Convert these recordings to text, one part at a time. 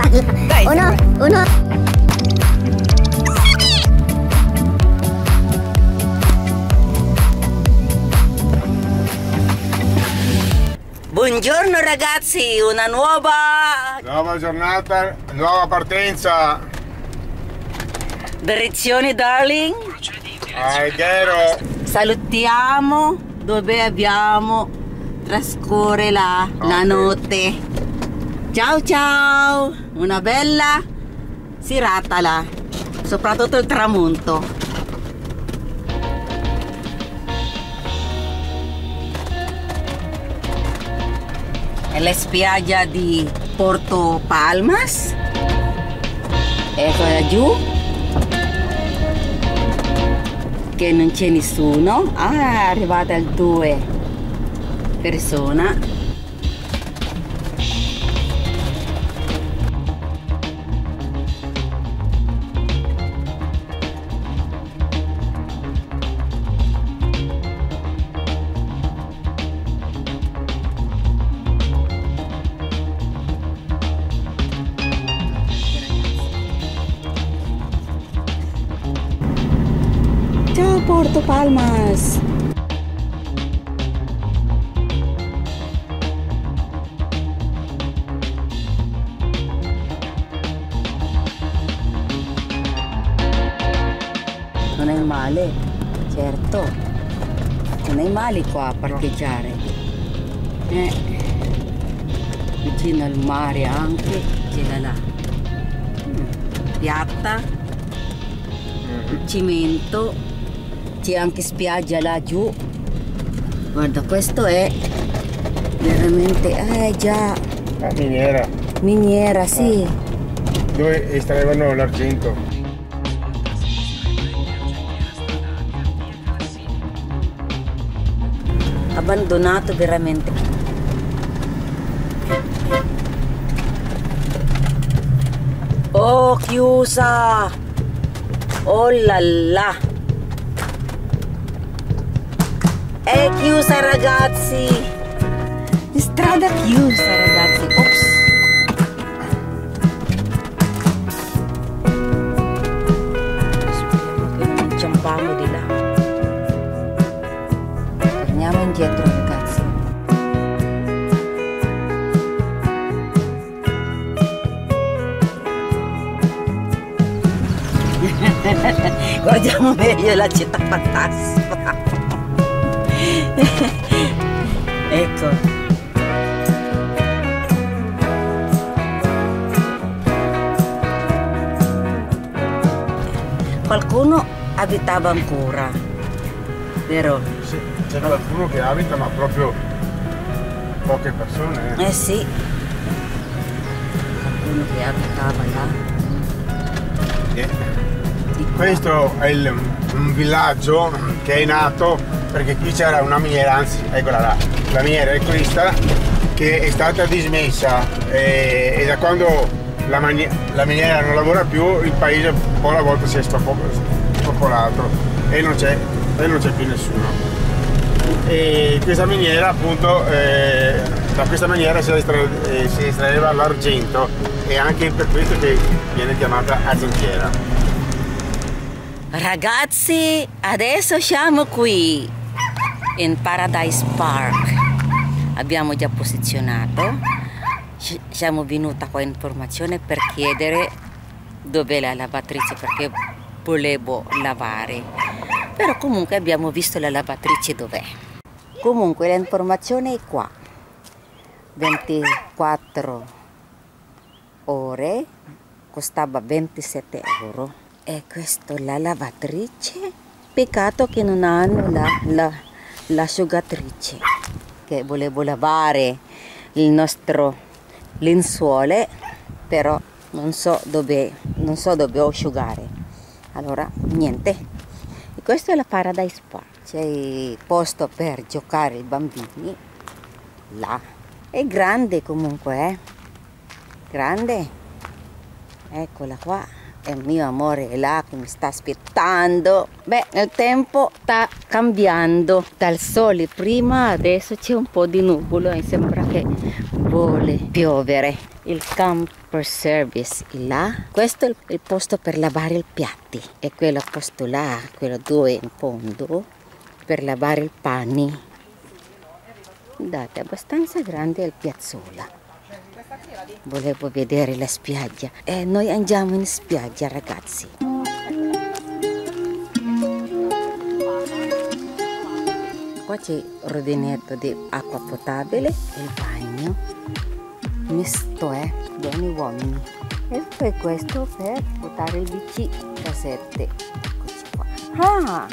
palla. Dai, uno, uno. Buongiorno ragazzi, una nuova Nuova giornata, nuova partenza. direzione darling. Ah, è vero. Salutiamo dove abbiamo trascorre la, la Ok. notte. Ciao ciao, una bella serata là, soprattutto il tramonto. È la spiaggia di Porto Palmas. Ecco laggiù. Che non c'è nessuno. Ah, è arrivata il due persona. Male, certo. Non è male qua a parcheggiare. Eh. Vicino al mare anche, c'è la là. Mm. Piatta, cimento, c'è anche spiaggia laggiù. Guarda, questo è veramente, eh già, La miniera, miniera, sì. dove estraevano l'argento. Abbandonato veramente. Oh, chiusa! Oh là là! È chiusa ragazzi! Strada chiusa ragazzi! Ops! Speriamo che non inciampiamo di là. Torniamo indietro Guardiamo meglio la città fantasma. ecco. Qualcuno abitava ancora, vero? Sì, c'è qualcuno che abita, ma proprio poche persone. eh. Eh sì. Qualcuno che abitava là. Qua. Questo è il- un villaggio che è nato perché qui c'era una miniera, anzi, eccola là, la miniera è questa che è stata dismessa e, e da quando la, la miniera non lavora più il paese un po' alla volta si è spopo- spopolato e non c'è, più nessuno. E questa miniera appunto, eh, da questa miniera si, estra- eh, si estraeva l'argento e anche per questo che viene chiamata argentiera. Ragazzi, adesso siamo qui in Paradise Park. Abbiamo già posizionato. Siamo venuta qua informazione per chiedere dov'è la lavatrice perché volevo lavare. Però comunque abbiamo visto la lavatrice dov'è. Comunque l'informazione è qua. 24 ore costava 27 euro. E questa è la lavatrice. Peccato che non hanno la, la, l'asciugatrice. Che volevo lavare il nostro lenzuole, però non so dove, non so dove asciugare. Allora, niente. E questa è la Paradise Park. C'è il posto per giocare i bambini. Là. È grande comunque, eh. Grande. Eccola qua. E mio amore è là che mi sta aspettando. Beh, nel tempo sta cambiando dal sole prima, adesso c'è un po' di nuvolo e sembra che vuole piovere. Il camper service è là. Questo è il posto per lavare i piatti e quello posto là, quello due in fondo, per lavare i panni. Guardate, è abbastanza grande il piazzola. Volevo vedere la spiaggia e noi andiamo in spiaggia ragazzi. Qua c'è il rubinetto di acqua potabile e il bagno misto eh, donne uomini. E poi questo per buttare il BC casette. Eccoci qua. Ah,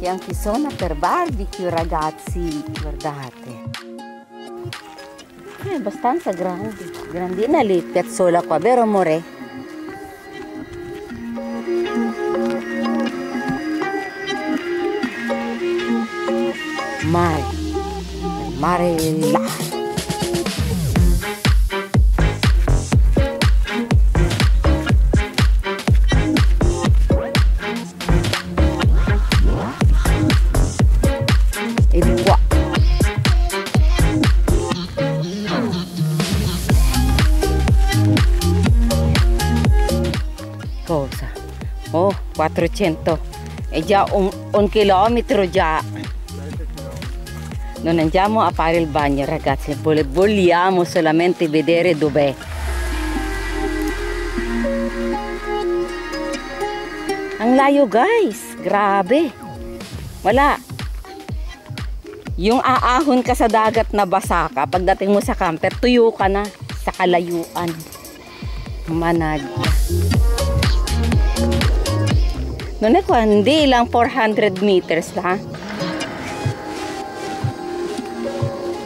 c'è anche zona per barbecue ragazzi, guardate. È abbastanza grande, grandina lì piazzola qua, vero amore? Mare, mare là. 400. È già un, un chilometro già. Non andiamo a fare il bagno, ragazzi. Vogliamo solamente vedere dov'è. Ang layo, guys. Grabe. Wala. Yung aahon ka sa dagat na basa ka, pagdating mo sa camper, tuyo ka na sa kalayuan. Manag. Non è qua, hindi lang 400 meters ha.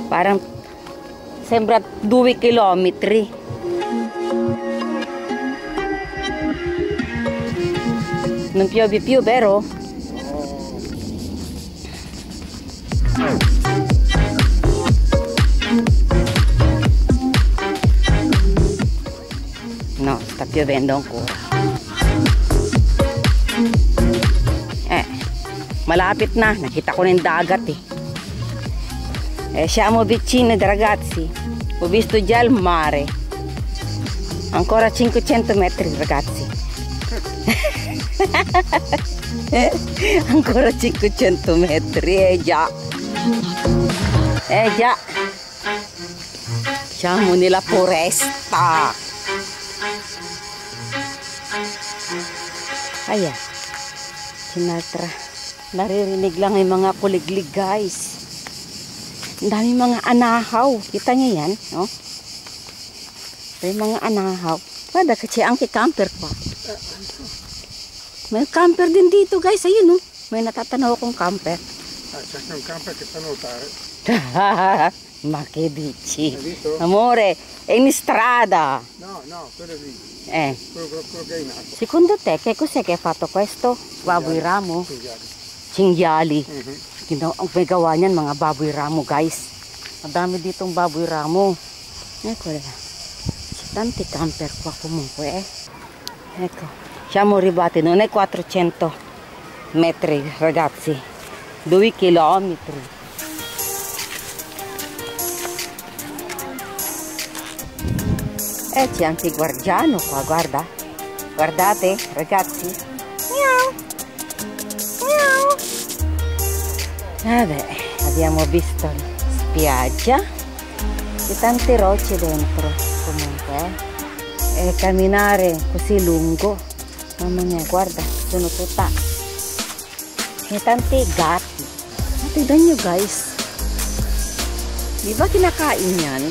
Parang sembra 2 chilometri. Non piove più, vero? No, sta piovendo ancora. Malapit na. Nakita ko na yung dagat eh. Eh, siamo vicini ragazzi. Ho visto già il mare. Ancora 500 metri ragazzi. Ancora 500 metri, eh già. Eh già. Siamo nella foresta. Ayan. Sinatra. Naririnig lang yung mga kuliglig guys. Ang dami mga anahaw. Kita niyo yan, no? May mga anahaw. Pada kasi ang camper ko. May camper din dito guys. Ayun, no? May natatanaw akong camper. Ah, anche un camper che fa nuotare. Ma che dici? Hai visto? Amore, è in strada. No, no, quello lì. Eh, Quello, quello, quello che è in acqua. secondo te che cos'è che ha fatto questo? Baboy ramo? Cinghiali. Cinghiali. Mhm. Ginawa, ang may gawa niyan, mga baboy ramo, guys. Ang dami ditong baboy ramo. Ecco, tanti camper qua comunque, eh. Ecco, siamo arrivati, non è 400 metri, ragazzi. 2 chilometri. E c'è anche il guardiano qua, guarda. Guardate, ragazzi. Miau. Miau. Vabbè, abbiamo visto la spiaggia. E tante rocce dentro comunque eh. e camminare così lungo mamma mia guarda sono tutta e tanti gatti Ah, tignan nyo guys di ba kinakain yan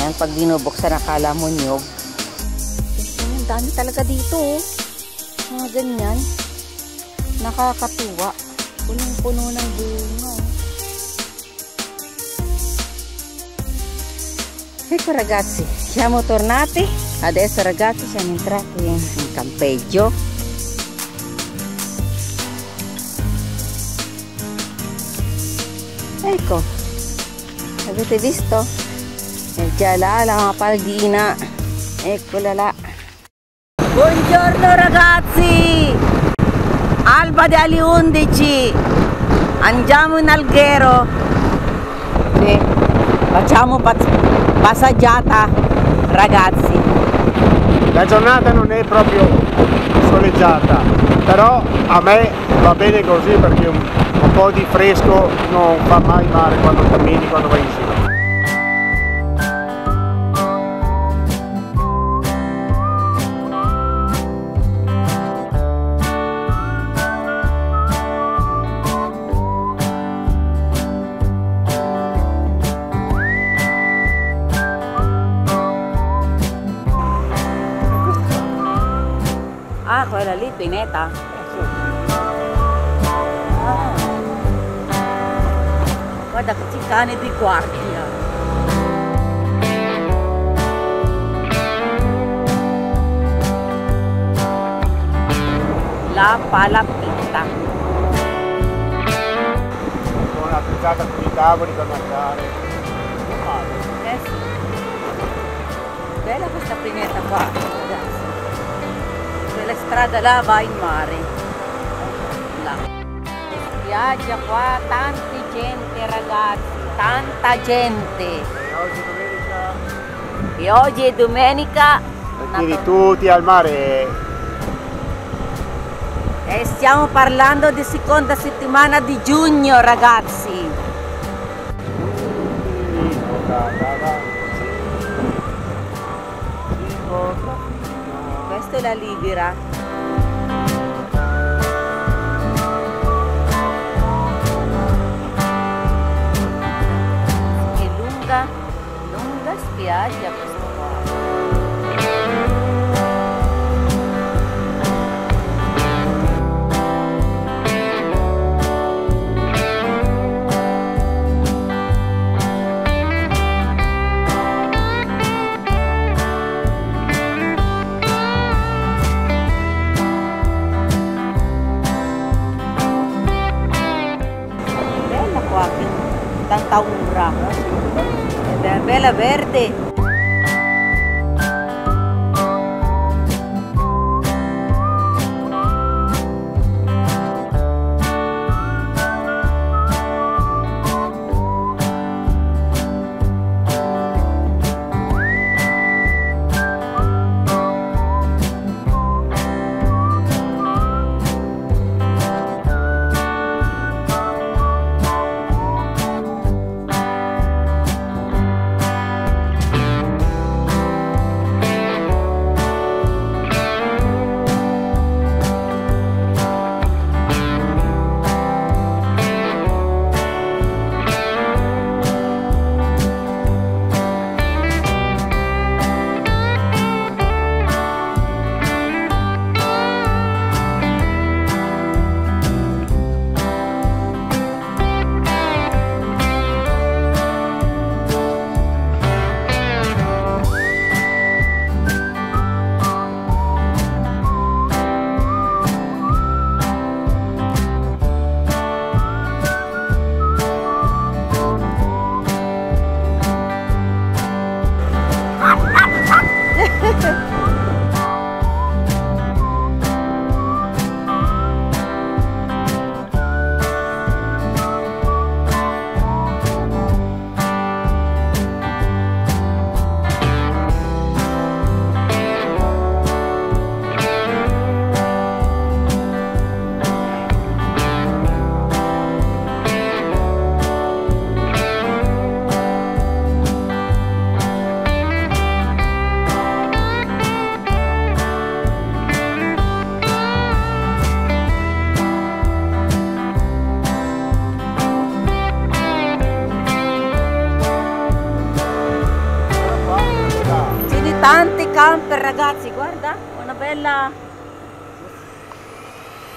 yan pag binubuksan akala mo nyog ang dami talaga dito oh mga ganyan nakakatuwa punong-puno ng bunga. Ecco ragazzi, siamo tornati. Adesso ragazzi siamo entrati in, in campeggio. Ecco, avete visto? È già là la paldina. Eccola là. Buongiorno ragazzi! Alba di alle 11! Andiamo in Alghero! Sì, facciamo pas- passeggiata ragazzi! La giornata non è proprio soleggiata, però a me va bene così perché un, un po' di fresco non fa mai male quando cammini, quando vai in cima. Quella lì, Pineta. Ah. Guarda questi cani di guardia. La palapitta. Con una pizzata con i tavoli per mangiare. Eh sì. Bella questa pineta qua, Quella strada là va in mare. Là. Spiaggia qua, tanta gente ragazzi, tanta gente. E oggi domenica E oggi è domenica quindi tutti al mare. e stiamo parlando di seconda settimana di giugno ragazzi. La Libera. Che lunga, lunga spiaggia tanta ombra. Ed è bella verde.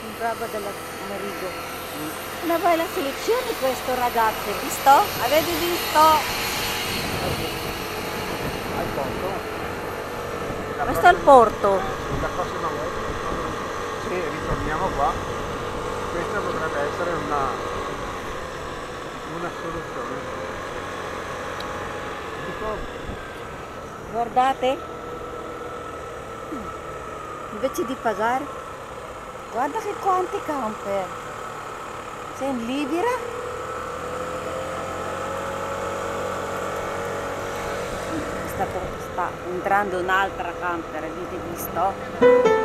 Un brava della Marigo. Una bella selezione questo ragazzi, visto? Avete visto? Al porto. La Questo è il porto. La prossima volta, se ritorniamo qua, questa potrebbe essere una, una soluzione. Guardate. invece di pagare, guarda che quanti camper. Sei in Libera? Sta, entrando un'altra camper, avete visto?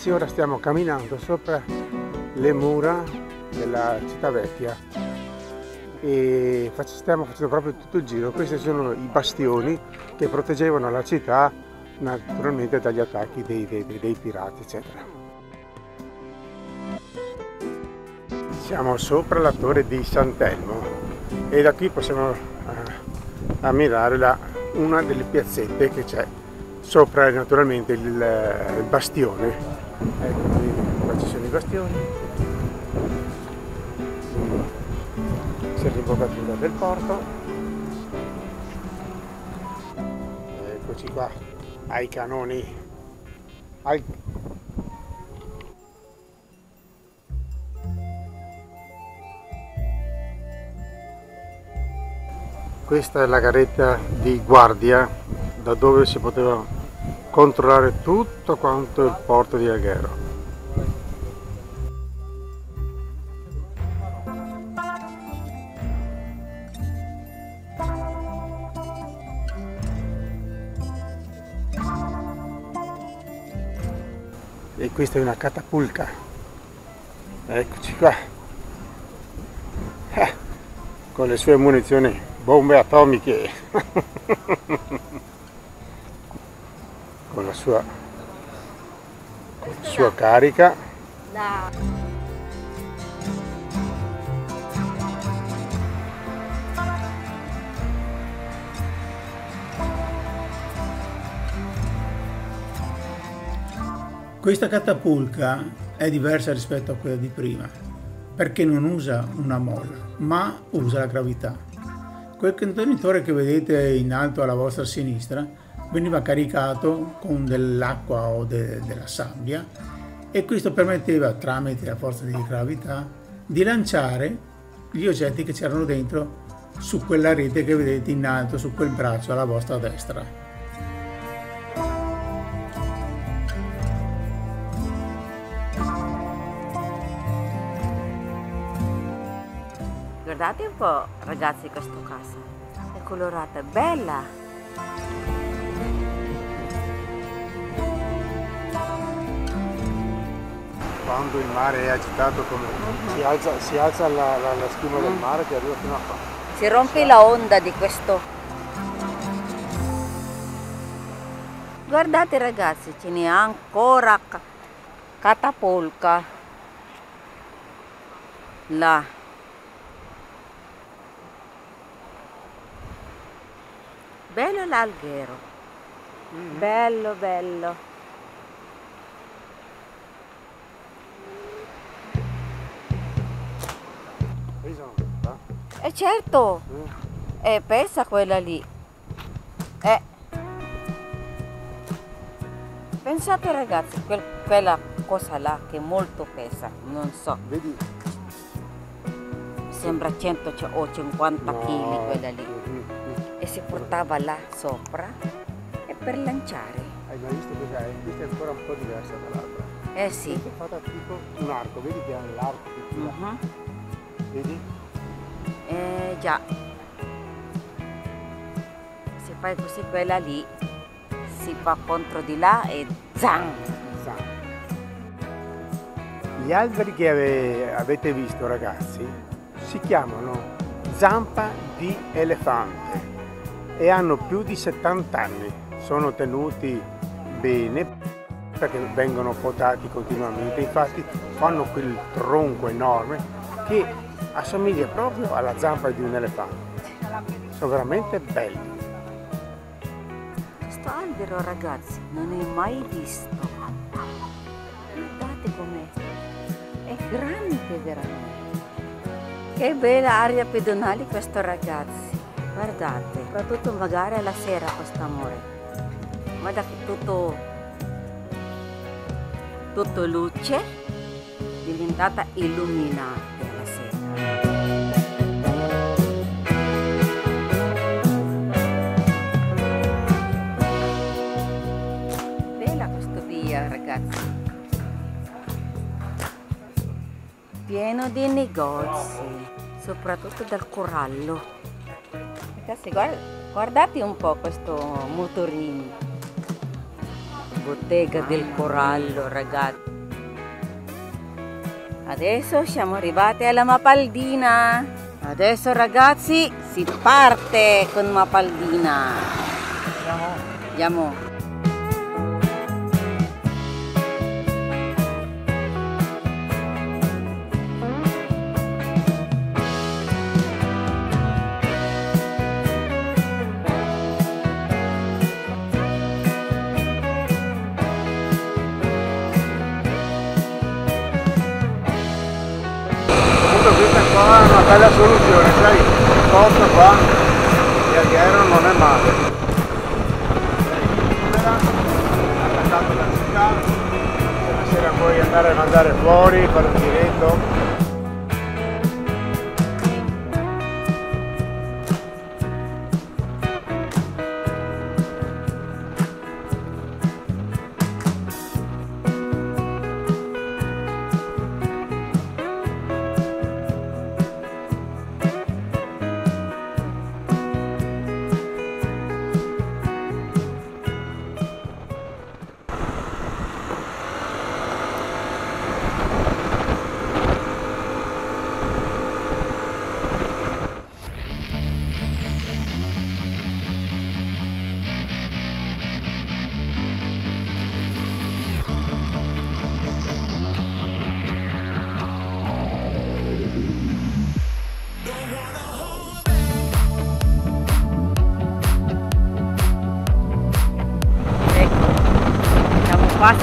Ragazzi, ora stiamo camminando sopra le mura della città vecchia e stiamo facendo proprio tutto il giro. Questi sono i bastioni che proteggevano la città naturalmente dagli attacchi dei, dei- dei- pirati, eccetera. Siamo sopra la torre di Sant'Elmo e da qui possiamo eh, ammirare la- una delle piazzette che c'è sopra naturalmente il, il bastione. Ecco, qui, qua ci sono i bastioni. C'è l'imboccatura del porto. Eccoci qua, ai canoni. Ai... Questa è la garetta di guardia da dove si poteva controllare tutto quanto il porto di Alghero. E questa è una catapulca. Eccoci qua. Eh, con le sue munizioni bombe atomiche. con la sua, con la sua carica. Questa catapulca è diversa rispetto a quella di prima, perché non usa una molla, ma usa la gravità. Quel contenitore che vedete in alto alla vostra sinistra veniva caricato con dell'acqua o de- della sabbia e questo permetteva, tramite la forza di gravità, di lanciare gli oggetti che c'erano dentro su quella rete che vedete in alto, su quel braccio alla vostra destra. Guardate un po' ragazzi questa casa. È colorata, è bella. Quando il mare è agitato come si alza, si alza la, la- la schiuma del mare che arriva fino a qua. Si rompe la onda di questo. Guardate ragazzi, ce n'è ancora ca- catapulca. Là. Bello l'alghero. Bello, bello. Volta. E certo, Eh, è pesa quella lì. Eh. Pensate ragazzi, quel- quella cosa là che molto pesa, non so, Vedi? mi sembra 100 c- o 50 kg quella lì. Mm, mm. E si portava là sopra e per lanciare. Hai mai visto questa? Questa è ancora un po' diversa dall'altra. Eh sì. È fatta tipo un arco, vedi che ha l'arco che tira, Mhm. vedi? Eh già. Se fai così quella lì si fa contro di là e zang! Gli alberi che ave- avete visto ragazzi si chiamano zampa di elefante e hanno più di 70 anni. Sono tenuti bene perché vengono potati continuamente, infatti fanno quel tronco enorme che assomiglia proprio alla zampa di un elefante. Sono veramente belli. Questo albero ragazzi non è mai visto. Guardate com'è. È grande veramente. Che bella aria pedonale questo ragazzi. Guardate, soprattutto magari alla sera questo amore. Guarda che tutto, tutto luce, diventata illuminata Pieno di negozi, soprattutto dal corallo. Ragazzi, guarda- guardate un po' questo motorino. Bottega del corallo, ragazzi. Adesso siamo arrivati alla Mapaldina. Adesso ragazzi si parte con Mapaldina. Andiamo. Comunque bella soluzione, sai, posto qua di Alghero non è male. Attaccato alla città, la puoi andare a mangiare fuori, fare un giretto.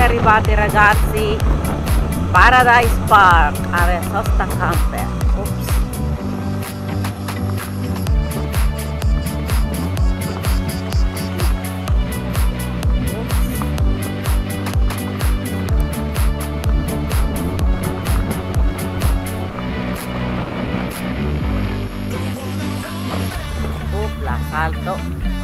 Arrivati ragazzi. Paradise Park, area sosta camper. Ops. Up, la salto.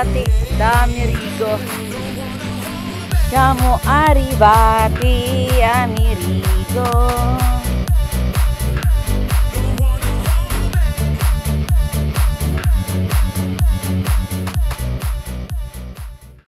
arrivati da Mirigo siamo arrivati a Mirigo